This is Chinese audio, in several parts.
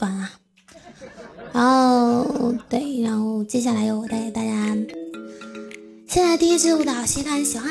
短啊。然后对，然后接下来由我带给大家现在第一支舞蹈希望你喜欢，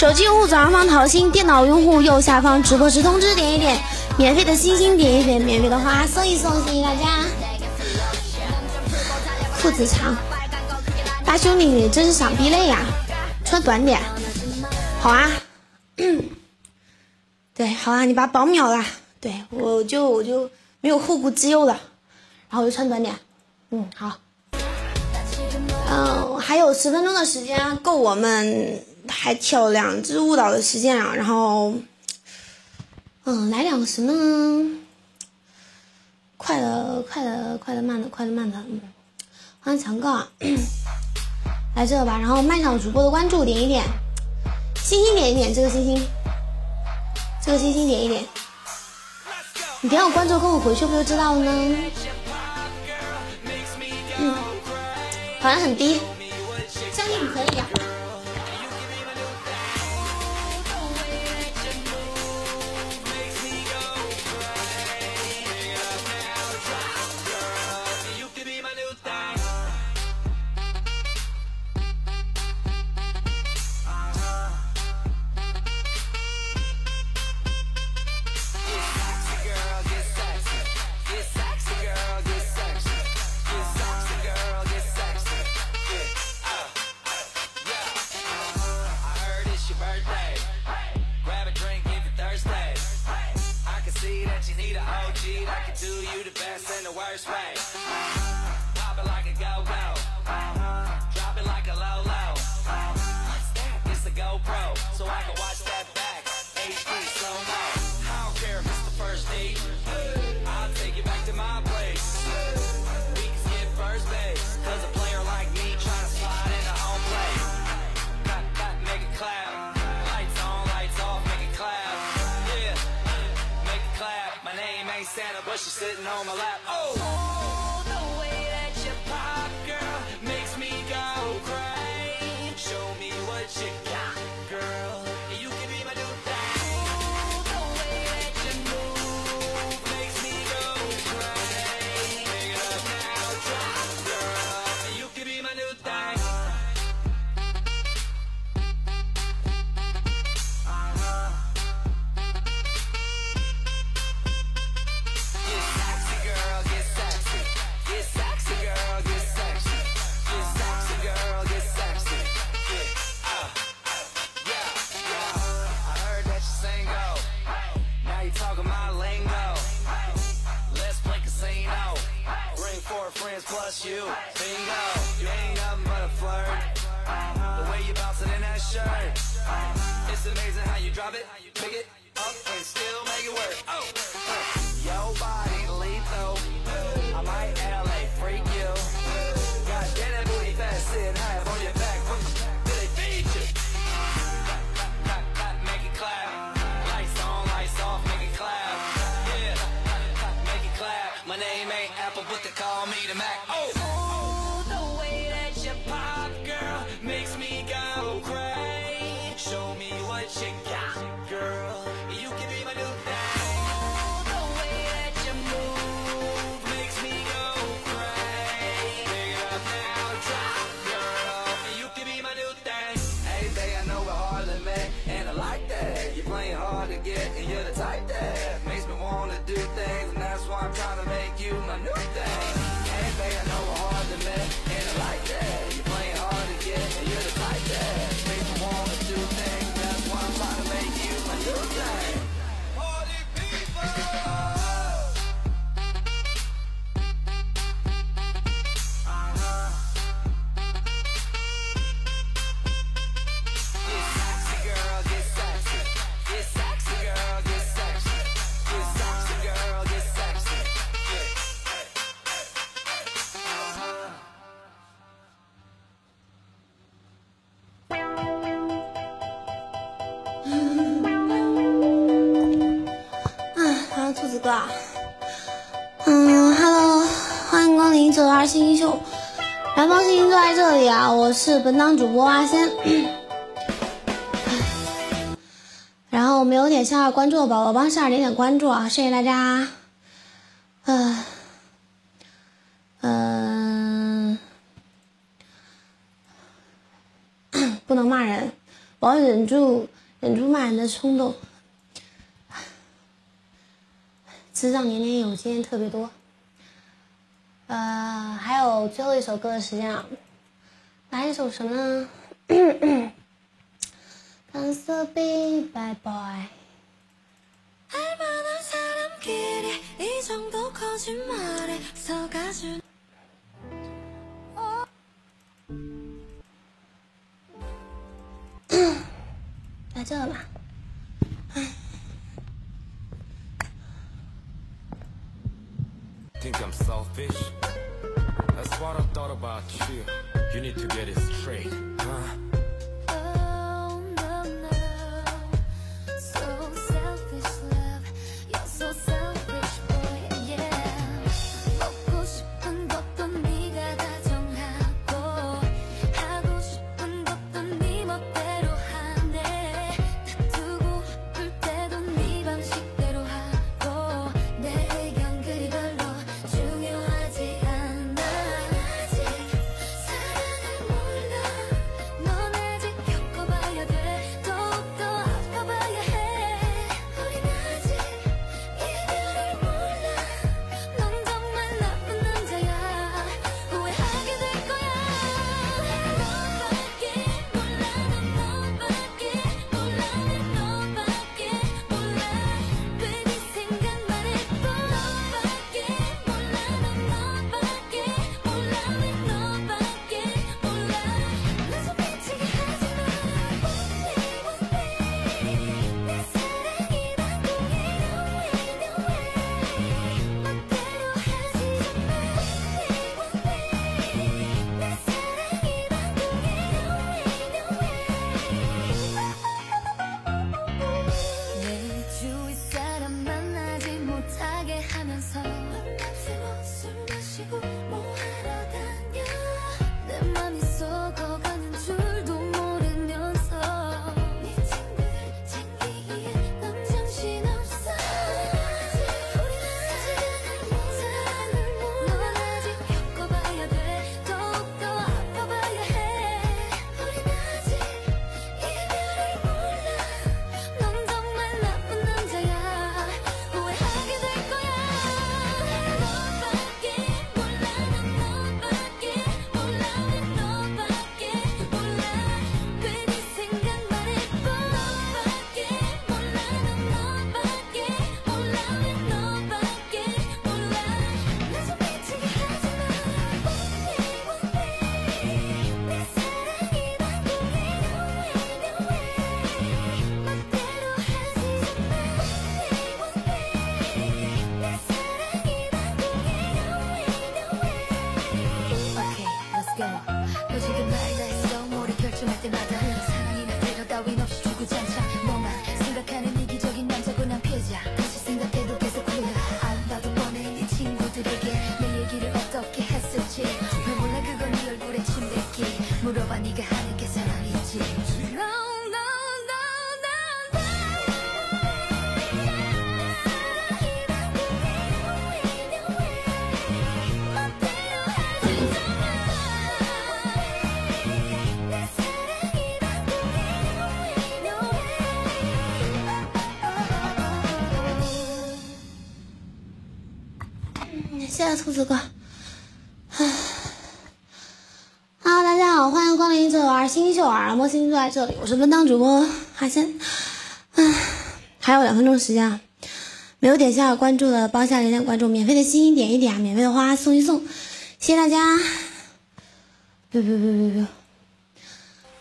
手机用户左上方桃心，电脑用户右下方直播时通知点一点，免费的星星点一点，免费的花送一送，谢谢大家。裤子长，大兄弟你真是想逼累呀？穿短点，好啊。对，好啊，你把宝秒了，对我就我就没有后顾之忧了。然后我就穿短点，嗯，好，嗯，还有十分钟的时间，够我们还跳两支舞蹈的时间啊。然后，嗯，来两个什么呢？快的，快的，快的，慢的，快的，慢的，欢迎强哥啊，来这个吧。然后麦场主播的关注点一点，星星点一点，这个星星，这个星星点一点，你点我关注，跟我回去不就知道了呢？好像很低，相信你可以呀。on my lap. Oh. is plus you. Bingo, you ain't nothing but a flirt. The way you bouncing in that shirt. It's amazing how you drop it, pick it up, and still make it work. Oh. you're the type that makes me wanna do things, and that's why I'm trying to make you my new thing. Hey, babe, I know we're hard to met, and I like that. 星座二星秀，蓝方星坐在这里啊！我是本档主播阿仙。然后没有点下关注的宝宝，帮下点点关注啊！谢谢大家。嗯、嗯、不能骂人，我要忍住忍住骂人的冲动。智障年年有，今年特别多。呃还有最后一首歌的时间啊。来一首什么呢 蓝色的臂 来这个吧。哎 think I'm selfish? That's what I thought about you. You need to get it straight, huh? 谢谢兔子哥，哎，Hello，大家好，欢迎光临九九星新秀，我墨心就在这里，我是分档主播，哈森，哎，还有两分钟时间啊，没有点下关注的，帮下点点关注，免费的心心点一点，免费的花送一送，谢谢大家，不不不不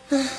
不，哎。